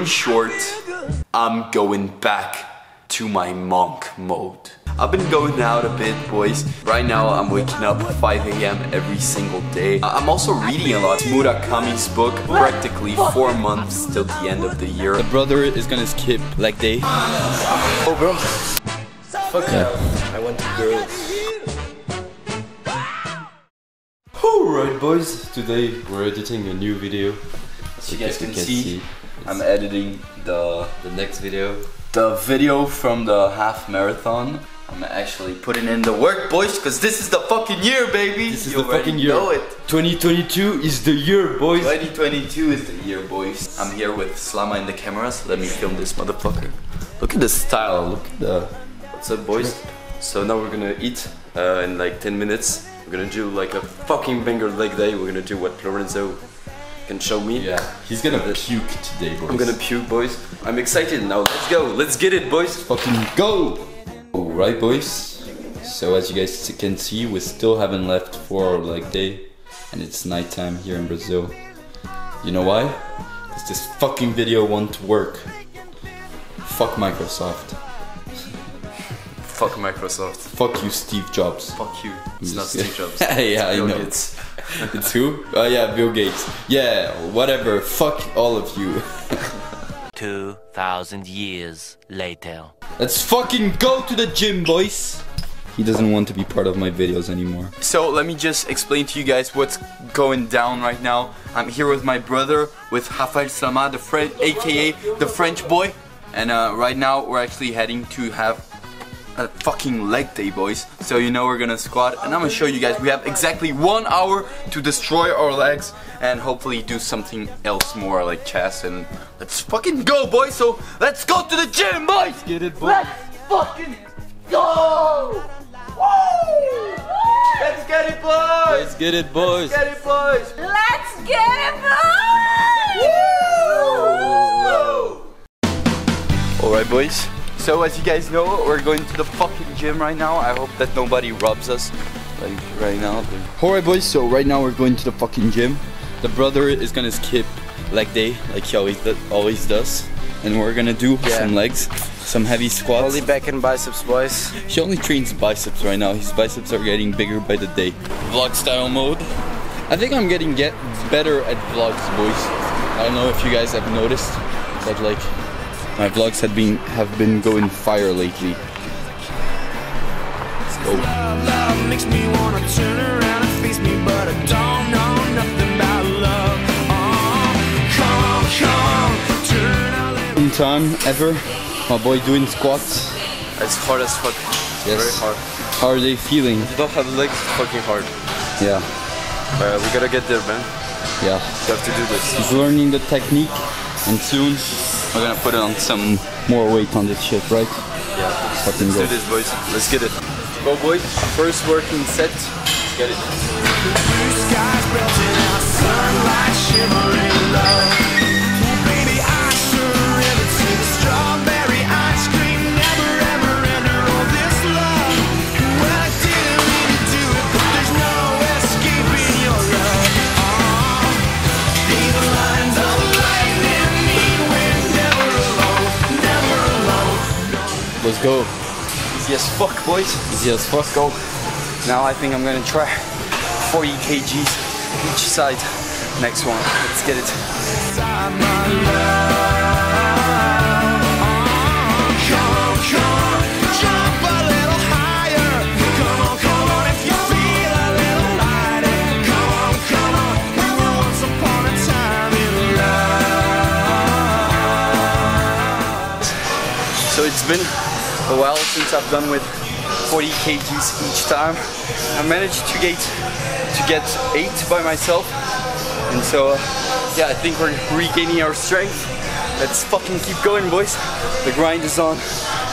in short, I'm going back to my monk mode. I've been going out a bit, boys. Right now, I'm waking up 5 a.m. every single day. I'm also reading a lot. Murakami's book, practically four months till the end of the year. The brother is gonna skip leg day. Oh, bro. Fuck yeah. I went to girls. Alright, boys. Today we're editing a new video. As you guys can see, I'm editing the the next video. the video from the half marathon. I'm actually putting in the work, boys, because this is the fucking year, baby. This is You the fucking year. Know it. 2022 is the year, boys. 2022 is the year, boys. I'm here with Slama in the cameras. Let me film this motherfucker. Look at the style. Look at the. What's up, boys? So now we're gonna eat uh, in like 10 minutes. We're gonna do like a fucking banger leg day. We're gonna do what Lorenzo can show me. Yeah, he's gonna puke today, boys. I'm gonna puke, boys. I'm excited now. Let's go. Let's get it, boys. fucking go! Alright, boys. So as you guys can see, we still haven't left for our leg day, and it's nighttime here in Brazil. You know why? Because this fucking video won't work. Fuck Microsoft. Fuck Microsoft. Fuck you, Steve Jobs. Fuck you. It's not Steve Jobs. yeah, I know. Gates. It's who? Oh yeah, Bill Gates. Yeah, whatever. Fuck all of you. 2,000 years later. Let's fucking go to the gym, boys. He doesn't want to be part of my videos anymore. So let me just explain to you guys what's going down right now. I'm here with my brother, with Rafael Slama, the French, aka the French boy, and uh, right now we're actually heading to have a fucking leg day, boys. So you know we're gonna squat, and I'm gonna show you guys. We have exactly one hour to destroy our legs and hopefully do something else more like chest. And let's fucking go, boys. So let's go to the gym, boys. Get it, boy. Let's fucking go! Woo! Let's get it, boys! Let's get it, boys. Let's Get it, boys! Let's get it, boys! Alright, boys. So, as you guys know, we're going to the fucking gym right now. I hope that nobody robs us. Like, right now. Alright, boys. So right now we're going to the fucking gym. The brother is gonna skip leg day like he always do- always does, and we're gonna do some legs, some heavy squats. Only back and biceps, boys. He only trains biceps right now. His biceps are getting bigger by the day. Vlog style mode. I think I'm getting get better at vlogs, boys. I don't know if you guys have noticed, but like my vlogs have been have been going fire lately. Let's go. Love makes me wanna turn around and face me, but I don't know nothing about love. Oh, come, come, turn a. In time ever, my boy doing squats. It's hard as fuck. Yes. Very hard. How are they feeling? You don't have legs, fucking hard. Yeah, Uh, we gotta get there, man. yeah. We have to do this. He's learning the technique, and soon we're gonna put on some more weight on this shit, right? Yeah. Fucking Let's do this, boys. Let's get it. Go, boys. First working set. Let's get it. Easy as fuck, boys. Easy as fuck. Go. Now I think I'm gonna try 40 kgs each side. Next one. Let's get it. inside my love. Come, come, jump a little higher. Come on, come on, if you feel a little lighter. Come on, come on, we were once upon a time in love. So it's been a while since I've done with 40 kgs each time. I managed to get to get eight by myself, and so yeah, I think we're regaining our strength. Let's fucking keep going, boys. The grind is on.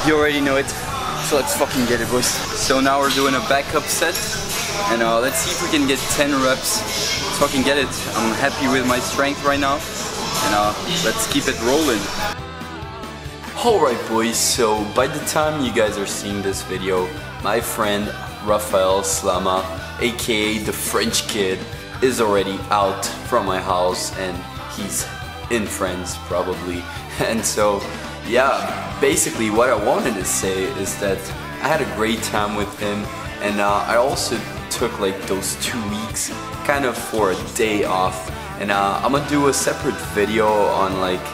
You already know it. So let's fucking get it, boys. So now we're doing a backup set, and uh, let's see if we can get 10 reps. Let's fucking get it. I'm happy with my strength right now, and uh, let's keep it rolling. Alright boys, so by the time you guys are seeing this video, my friend Rafael Slama, aka the French kid, is already out from my house and he's in France probably. And so, yeah, basically what I wanted to say is that I had a great time with him, and uh, I also took like those two weeks kind of for a day off. And uh, I'm gonna do a separate video on like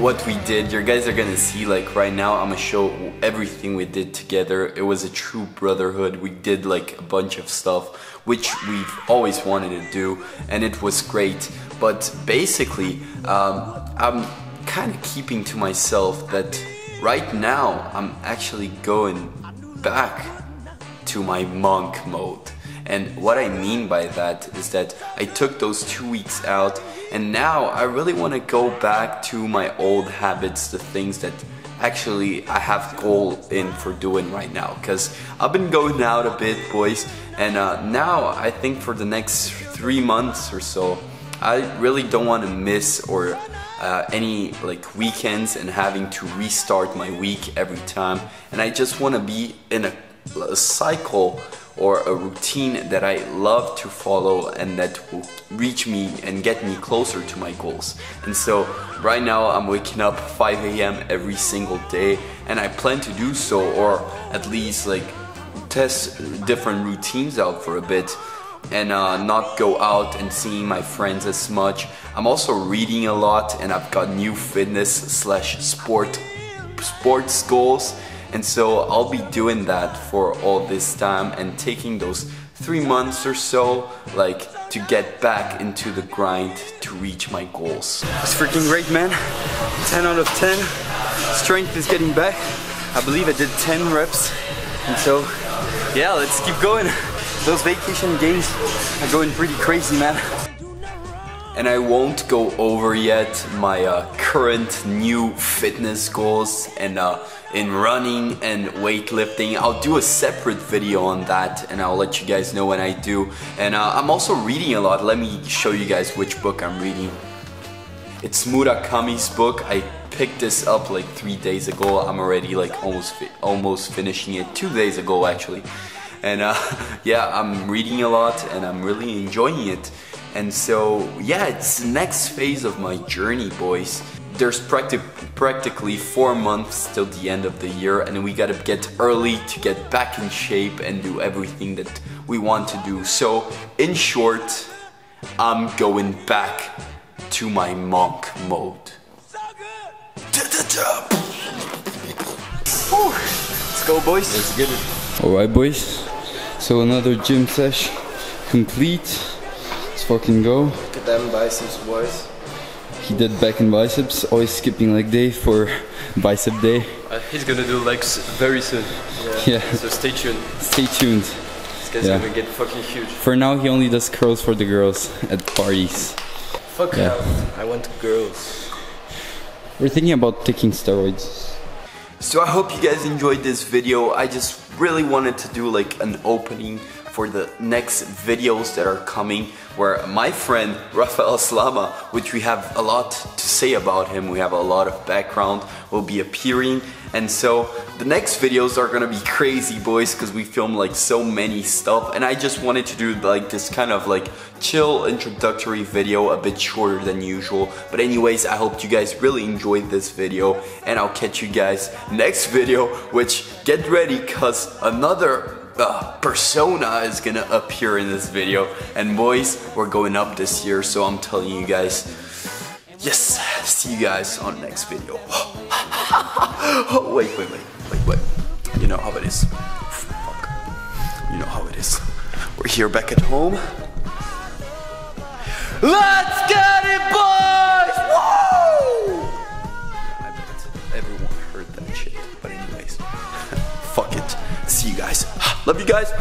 what we did. You guys are gonna see like right now. I'm gonna show everything we did together. It was a true brotherhood. We did like a bunch of stuff which we've always wanted to do, and it was great. But basically, um, I'm kind of keeping to myself that right now I'm actually going back to my monk mode. And what I mean by that is that I took those two weeks out and now I really want to go back to my old habits, the things that actually I have goal in for doing right now. Because I've been going out a bit boys and uh, now I think for the next three months or so I really don't want to miss or uh, any like weekends and having to restart my week every time. And I just want to be in a, a cycle or a routine that I love to follow and that will reach me and get me closer to my goals. And so right now I'm waking up 5 a.m. every single day and I plan to do so or at least like test different routines out for a bit and uh, not go out and seeing my friends as much. I'm also reading a lot and I've got new fitness slash sport sports goals and so I'll be doing that for all this time and taking those three months or so like to get back into the grind to reach my goals. It's freaking great, man. 10 out of 10. Strength is getting back. I believe I did 10 reps. And so, yeah, let's keep going. Those vacation games are going pretty crazy, man. And I won't go over yet my uh, current new fitness goals and uh, in running and weightlifting. I'll do a separate video on that and I'll let you guys know when I do. And uh, I'm also reading a lot. Let me show you guys which book I'm reading. It's Murakami's book. I picked this up like three days ago. I'm already like almost fi almost finishing it two days ago actually. And uh, yeah, I'm reading a lot and I'm really enjoying it. And so yeah, it's the next phase of my journey, boys. There's practi practically four months till the end of the year and we gotta get early to get back in shape and do everything that we want to do. So in short, I'm going back to my monk mode. Let's go, boys. Let's get it. Alright boys, so another gym sesh complete. Let's fucking go. Look at them biceps, boys. He did back and biceps, always skipping leg day for bicep day. Uh, he's gonna do legs very soon. Yeah, So stay tuned. stay tuned. This guy's Yeah. gonna get fucking huge. For now, he only does curls for the girls at parties. Fuck Yeah. out. I want girls. We're thinking about taking steroids. So I hope you guys enjoyed this video. I just really wanted to do like an opening for the next videos that are coming where my friend Rafael Slama, which we have a lot to say about him, we have a lot of background, will be appearing. And so the next videos are gonna be crazy boys because we film like so many stuff and I just wanted to do like this kind of like chill introductory video a bit shorter than usual but anyways I hope you guys really enjoyed this video and I'll catch you guys next video which get ready cause another uh, persona is gonna appear in this video. And boys we're going up this year so I'm telling you guys yes see you guys on the next video. Wait wait wait wait wait. You know how it is. Fuck. you know how it is. We're here back at home. Let's get it boys love you guys.